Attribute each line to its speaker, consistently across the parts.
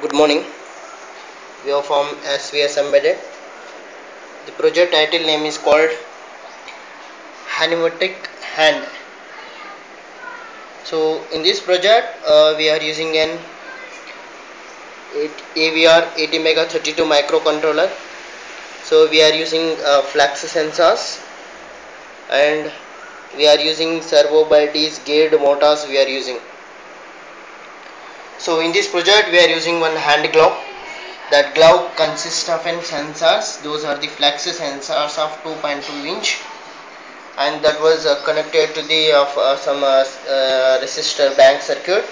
Speaker 1: Good morning. We are from SVS Embedded. The project title name is called Hanimatic Hand. So in this project uh, we are using an AVR ATmega32 microcontroller. So we are using uh, flex sensors and we are using servo Baldis geared motors we are using. So in this project we are using one hand glove. That glove consists of an sensors. Those are the flex sensors of 2.2 inch and that was uh, connected to the of uh, some uh, uh, resistor bank circuit.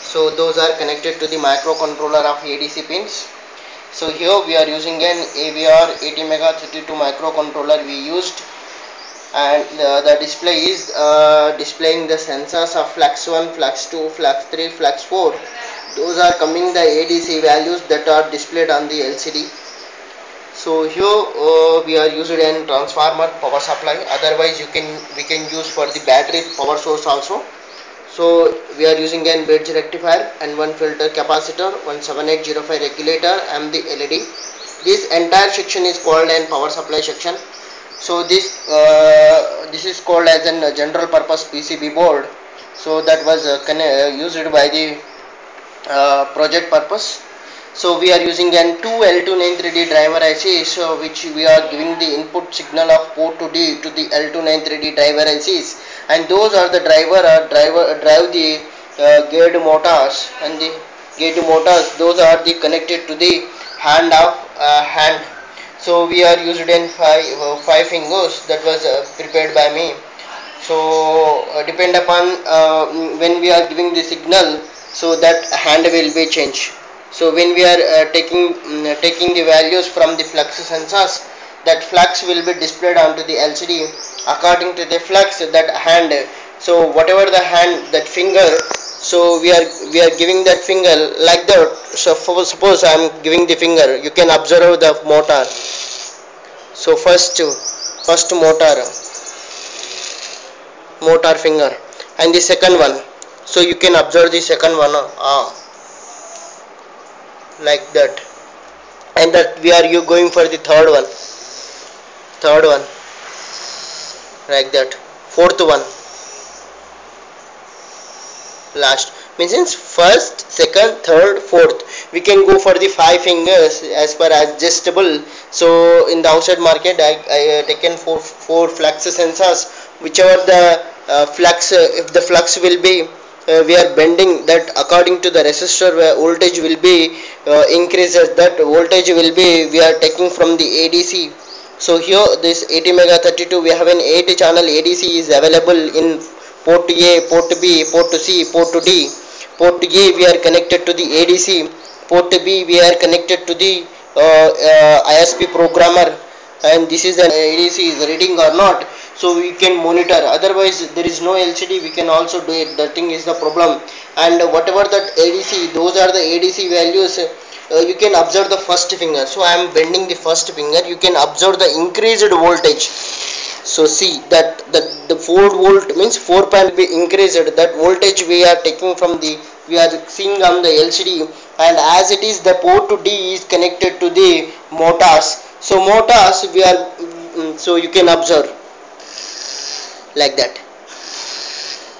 Speaker 1: So those are connected to the microcontroller of ADC pins. So here we are using an AVR ATmega32 microcontroller we used and uh, the display is uh, displaying the sensors of flex 1 flex 2 flex 3 flex 4 those are coming the adc values that are displayed on the lcd so here uh, we are using an transformer power supply. Otherwise you can we can use for the battery power source also. So we are using an bridge rectifier and one filter capacitor one 7805 regulator and the led this entire section is called an power supply section so this uh, this is called as a general purpose PCB board. So that was uh, uh used by the uh, project purpose. So we are using an 2 L293D driver IC so which we are giving the input signal of port to D to the L293D driver ICs and those are the driver or uh, driver drive the uh, geared motors. And the geared motors those are the connected to the hand of uh, hand so we are used in five uh, five fingers. That was uh, prepared by me. So uh, depend upon uh, when we are giving the signal so that hand will be changed. So when we are uh, taking um, taking the values from the flux sensors that flux will be displayed onto the LCD according to the flux that hand so whatever the hand that finger so we are we are giving that finger like that. So for, suppose i am giving the finger. You can observe the motor. So first first motor. Motor finger. And the second one. So you can observe the second one. Ah, like that. And that we are you going for the third one. Third one. Like that. Fourth one last. Means first second third fourth we can go for the five fingers as per adjustable. So in the outside market i, I uh, taken four four flux sensors. Whichever the uh, flux uh, if the flux will be uh, we are bending that according to the resistor where voltage will be uh, increases that voltage will be we are taking from the adc so here this ATmega32 we have an 8 channel adc is available in port A, port B, port C, port D. Port A we are connected to the ADC, port B we are connected to the uh, uh, ISP programmer. And this is an ADC is reading or not. So we can monitor. Otherwise there is no LCD we can also do it. The thing is the problem. And whatever that ADC those are the ADC values. Uh, you can observe the first finger. So I am bending the first finger. You can observe the increased voltage so see that the, the 4 volt means 4 point be increased. That voltage we are taking from the we are seeing on the LCD and as it is the port to D is connected to the motors. So motors we are mm, so you can observe like that.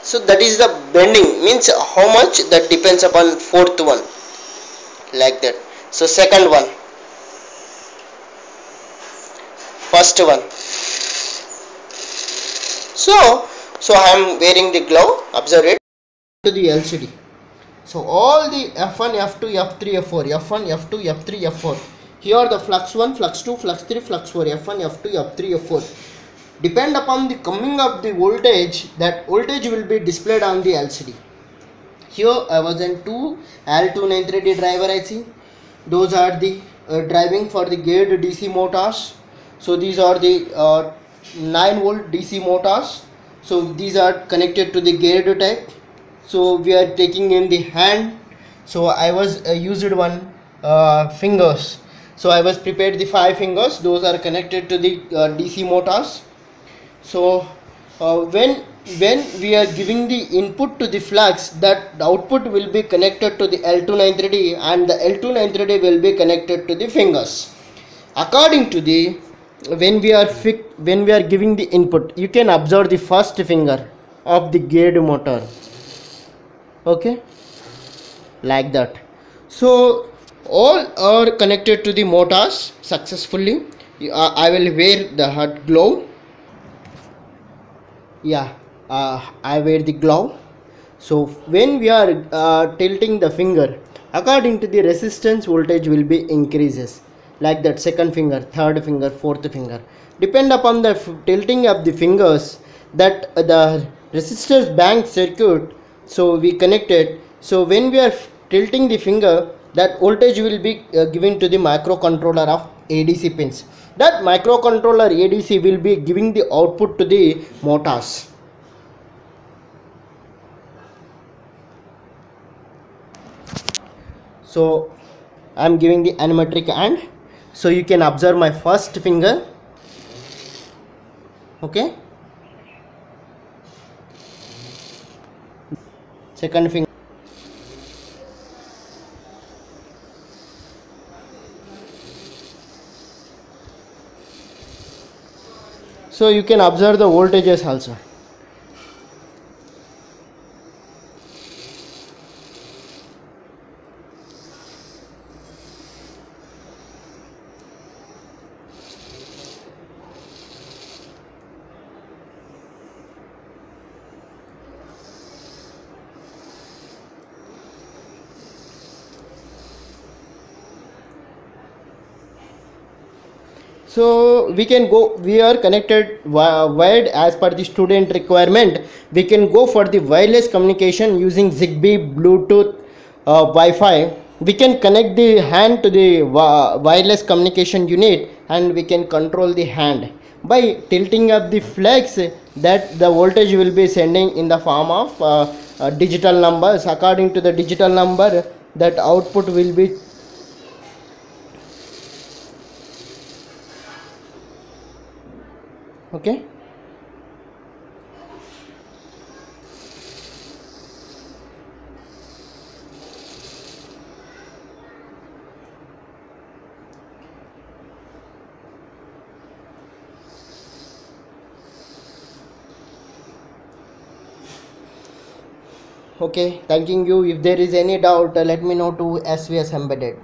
Speaker 1: So that is the bending. Means how much? That depends upon fourth one. Like that. So second one. First one so so i am wearing the glove observe it. To the lcd so all the f1 f2 f3 f4 f1 f2 f3 f4 here the flux 1 flux 2 flux 3 flux 4 f1 f2 f3 f4 depend upon the coming of the voltage that voltage will be displayed on the lcd here i was in 2 l293d driver ic those are the uh, driving for the geared dc motors. So these are the uh, 9 volt DC motors. So these are connected to the geared type. So we are taking in the hand. So I was uh, used one uh, fingers. So I was prepared the five fingers. Those are connected to the uh, DC motors. So uh, when when we are giving the input to the flags that the output will be connected to the L293D and the L293D will be connected to the fingers. According to the when we are when we are giving the input you can observe the first finger of the geared motor. Okay? Like that. So all are connected to the motors successfully. Uh, i will wear the hot glove. Yeah uh, i wear the glove. So when we are uh, tilting the finger according to the resistance voltage will be increases like that second finger third finger fourth finger. Depend upon the tilting of the fingers that the resistors bank circuit so we connected so when we are tilting the finger that voltage will be uh, given to the microcontroller of adc pins. That microcontroller adc will be giving the output to the motors. So i'm giving the animatric hand so you can observe my first finger. Okay. Second finger. So you can observe the voltages also so we can go we are connected wired as per the student requirement. We can go for the wireless communication using zigbee bluetooth uh, wi-fi. We can connect the hand to the wireless communication unit and we can control the hand. By tilting up the flex that the voltage will be sending in the form of uh, uh, digital numbers. According to the digital number that output will be okay? Okay thanking you. If there is any doubt uh, let me know to svs embedded